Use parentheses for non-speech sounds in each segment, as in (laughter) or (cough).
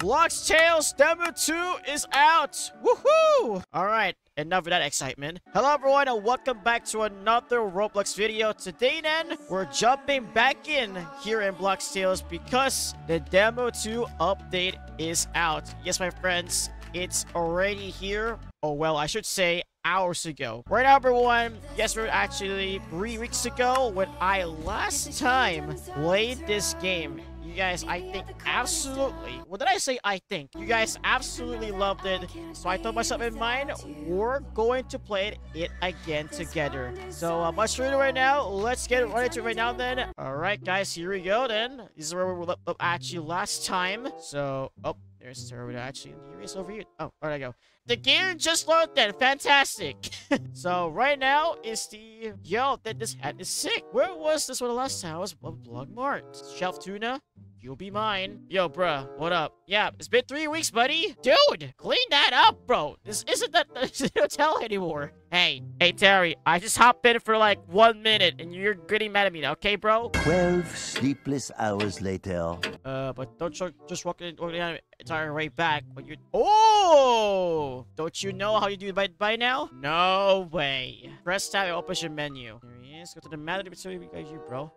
Block Tales Demo 2 is out! Woohoo! Alright, enough of that excitement. Hello everyone and welcome back to another Roblox video. Today then, we're jumping back in here in Block Tales because the Demo 2 update is out. Yes, my friends, it's already here. Oh, well, I should say hours ago. Right now, everyone, yes, we're actually three weeks ago when I last time played this game. You guys, I think, absolutely... What did I say? I think. You guys absolutely loved it. So I told myself in mind, we're going to play it again together. So uh, much further right now, let's get right into it right now then. Alright, guys, here we go then. This is where we were at you last time. So, oh, there's Sarah actually. Here he is over here. Oh, where'd I go? The game just loaded then. Fantastic. (laughs) so right now is the... Yo, that this hat is sick. Where was this one last time? I was Blog Mart. Shelf Tuna. You'll be mine. Yo, bruh, what up? Yeah, it's been three weeks, buddy. Dude, clean that up, bro. This isn't that (laughs) the hotel anymore. Hey, hey, Terry, I just hopped in for like one minute and you're getting mad at me now, okay, bro? Twelve sleepless hours later. Uh, but don't just walk in the entire way back. But you Oh! Don't you know how you do it by, by now? No way. Press tab to open your menu. There he is. Go to the map. So you guys, you, bro.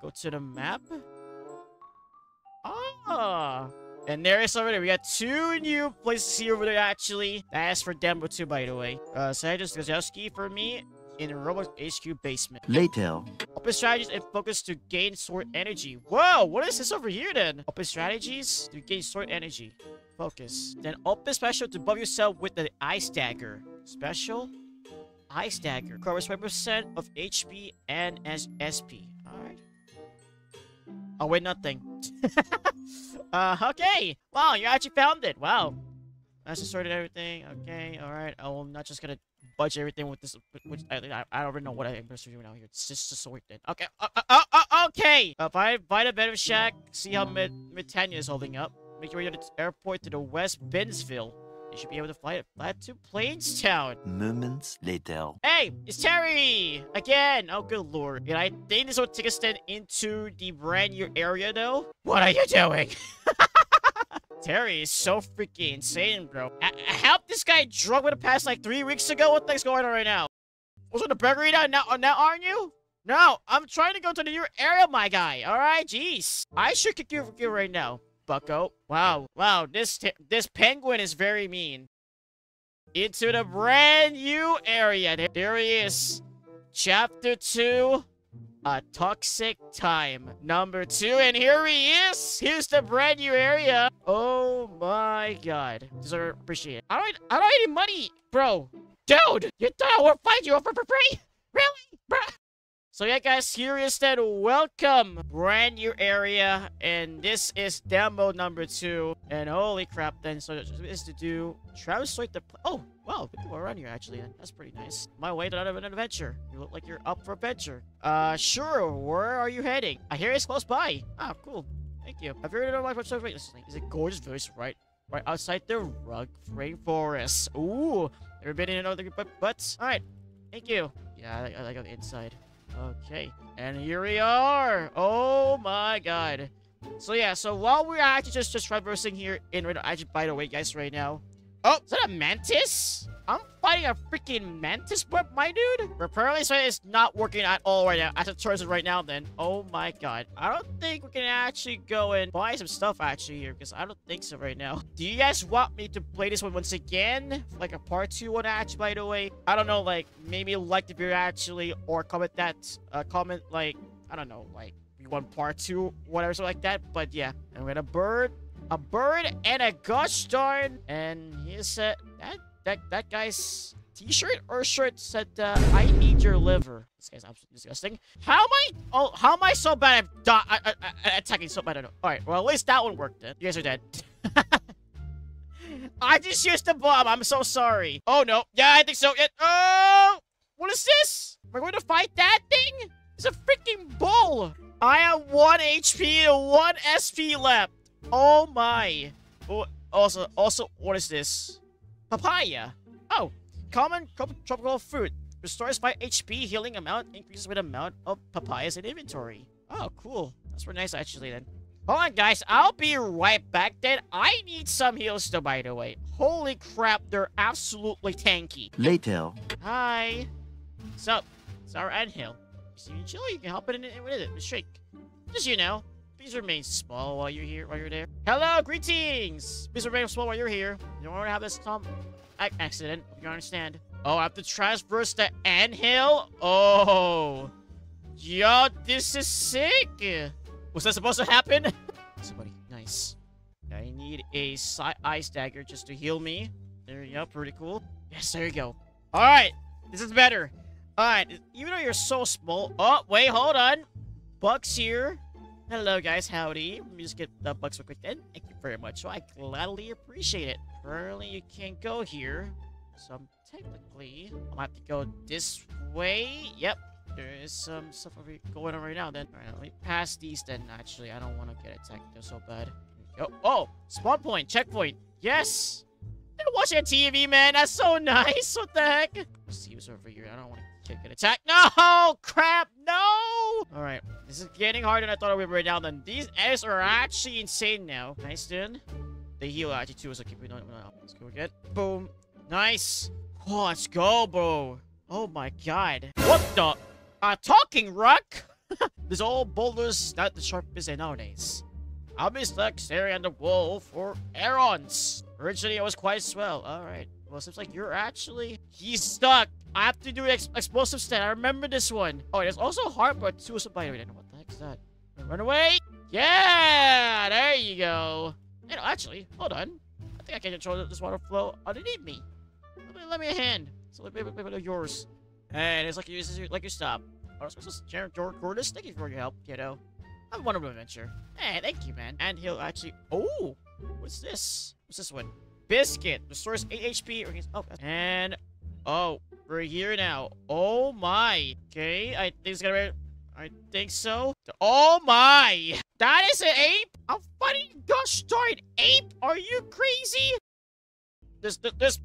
Go to the map. Ah. And there is already. We got two new places here over there, actually. That is for Demo 2, by the way. Uh, Sergeant Gazowski for me in Roblox HQ basement. Later. Open strategies and focus to gain sword energy. Whoa, what is this over here then? Open strategies to gain sword energy. Focus. Then open special to buff yourself with the ice dagger. Special? Ice dagger. Covers 5% of HP and SP. Alright. Oh, wait, nothing. (laughs) uh, okay. Wow, you actually found it. Wow. That's just sorted everything. Okay, alright. I'm not just gonna budge everything with this. Which I, I, I don't even know what I'm supposed to do now here. It's just, just so then. Okay. Uh, uh, uh, uh, okay. Uh, if I find a better shack, see how Mid is holding up. Make your way to the airport to the West Binsville. You should be able to fly it flat to Plainstown. Moments later. Hey, it's Terry! Again! Oh, good lord. And I think this will take us then into the brand new area, though. What are you doing? (laughs) Terry is so freaking insane, bro. I, I helped this guy drunk with the past like three weeks ago. What the heck's going on right now? Was it the burger now? Now, now aren't you? No, I'm trying to go to the new area, my guy. All right, jeez. I should kick you, you right now bucko. Wow, wow, this this penguin is very mean. Into the brand new area. There he is. Chapter 2, A Toxic Time. Number 2, and here he is. Here's the brand new area. Oh my god. Deserve appreciate it. I don't, I don't any money, bro. Dude, you thought I would find you for free? Really? Bruh. So yeah, guys, here is that welcome brand new area, and this is demo number two. And holy crap, then so this is to do translate the. Oh wow, are around here actually. That's pretty nice. My way to an adventure. You look like you're up for adventure. Uh, sure. Where are you heading? I hear it's close by. Ah, cool. Thank you. Have you heard of my website? Wait, is a gorgeous voice right right outside the rug rainforest. Ooh, never been in another but but all right. Thank you. Yeah, I, I like the inside. Okay, and here we are. Oh my god. So yeah, so while we're actually just, just traversing here in right actually by the way guys right now. Oh, is that a mantis? I'm fighting a freaking mantis, but my dude. So it's not working at all right now. As it turns right now, then. Oh my god. I don't think we can actually go and buy some stuff actually here, because I don't think so right now. Do you guys want me to play this one once again? Like a part two one actually, by the way? I don't know, like, maybe like the video actually, or comment that, uh, comment, like, I don't know, like, one part two, whatever, something like that. But yeah, I'm gonna bird, a bird, and a gosh darn, and he said that that guy's t-shirt or shirt said, uh, "I need your liver." This guy's absolutely disgusting. How am I? Oh, how am I so bad at uh, uh, uh, attacking so bad? I don't know. All right, well at least that one worked. Then you guys are dead. (laughs) I just used the bomb. I'm so sorry. Oh no. Yeah, I think so. It, oh, what is this? We're going to fight that thing? It's a freaking bull. I have one HP and one SP left. Oh my. Oh, also, also, what is this? Papaya. Oh, common tropical fruit. Restores 5 HP, healing amount, increases with amount of papayas in inventory. Oh, cool. That's very nice, actually, then. Hold on, guys. I'll be right back then. I need some heals though, by the way. Holy crap, they're absolutely tanky. Later. Hi. What's up? It's our anthill. You see chill? You can help it in it with it. Shake. Just you know. Please remain small while you're here, while you're there. Hello, greetings! Please remain small while you're here. You don't want to have this Tom ac accident. You understand? Oh, I have to traverse the anthill? Oh. Yo, this is sick! Was that supposed to happen? (laughs) Somebody, nice. I need a ice dagger just to heal me. There you go, pretty cool. Yes, there you go. Alright, this is better. Alright, even though you're so small... Oh, wait, hold on. Buck's here. Hello, guys. Howdy. Let me just get the bucks real quick then. Thank you very much. So I gladly appreciate it. Apparently, you can't go here. So I'm technically, gonna have to go this way. Yep. There is some stuff over going on right now then. Alright, let me pass these then. Actually, I don't want to get attacked. They're so bad. Oh, oh, spawn point, checkpoint. Yes. They're watching TV, man. That's so nice. What the heck? Let's see what's over here. I don't want to get attacked. No, crap, no. All right, this is getting harder than I thought be right now. Then these eggs are actually insane now. Nice, dude. The heal actually too, so keep it on. Let's go again. Boom. Nice. Oh, let's go, bro. Oh my god. What the? A talking rock? (laughs) These old boulders not the sharpest nowadays. I'll be stuck staring at the wall for Aarons. Originally, I was quite swell. Alright. Well, seems like you're actually... He's stuck. I have to do ex explosive stand. I remember this one. Oh, there's also hard but suicide by the way. What the heck is that? Run away. Yeah, there you go. You know, actually, hold on. I think I can control this water flow underneath me. Let me, let me a hand. So let me, let me, let yours. And it's like you, like you stop. So this is Jared Gordis. Thank you for your help, kiddo. Have a wonderful adventure. Hey, thank you, man. And he'll actually... Oh! What's this? What's this one? Biscuit. Restores 8 HP. Or he's... Oh, oh and... Oh, we're here now. Oh, my. Okay, I think it's gonna... Be- I think so. Oh, my! That is an ape? A funny gosh darn ape? Are you crazy? There's, there's, there's,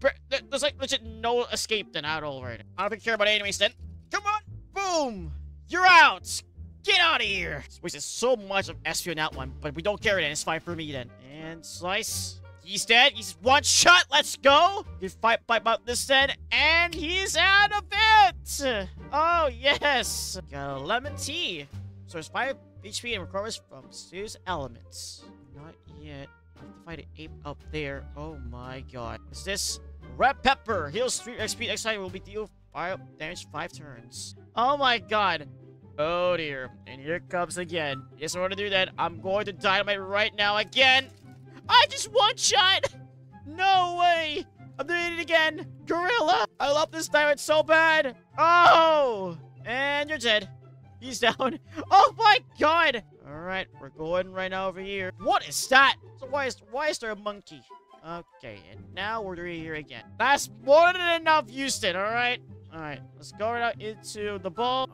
there's like legit no escape then at all right. I don't care about enemies then. Come on! Boom! You're out! Get out of here! Wasted so much of SP on that one, but we don't care then. It's fine for me then. And slice. He's dead. He's one shot. Let's go. You fight, fight about this then. And he's out of it. Oh, yes. Got a lemon tea. So it's 5 HP and recovers from Stu's elements. Not yet. I have to fight an ape up there. Oh my god. What's this? Red pepper. Heals 3 XP. Next time will be deal 5 damage 5 turns. Oh my god. Oh dear. And here comes again. Yes, I want to do that. I'm going to dynamite right now again. I just one shot. No way. I'm doing it again. Gorilla. I love this dynamite so bad. Oh. And you're dead. He's down. (laughs) Oh my god. All right, we're going right now over here. What is that? So why is why is there a monkey? Okay, and now we're here again. That's more than enough, Houston. All right. All right, let's go right out into the ball.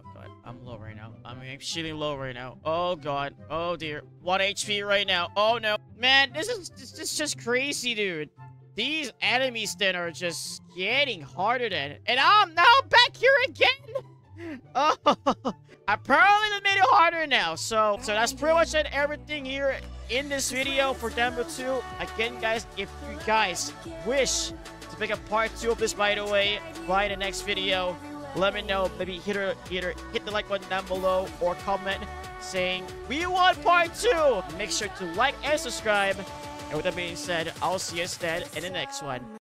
I'm low right now. I'm shooting low right now. Oh god. Oh dear. One HP right now. Oh no. Man, this is this is just crazy, dude. These enemies then are just getting harder than, and I'm now back here again. (laughs) Oh, (laughs) apparently they made it harder now. So, so that's pretty much it, everything here in this video for Demo 2. Again, guys, if you guys wish to pick up part 2 of this, by the way, by the next video, let me know. Maybe hit or either hit the like button down below or comment saying we want part 2. Make sure to like and subscribe. And with that being said, I'll see you instead in the next one.